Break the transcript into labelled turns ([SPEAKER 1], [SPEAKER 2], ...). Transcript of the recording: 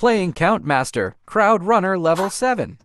[SPEAKER 1] Playing Count Master, Crowd Runner Level 7.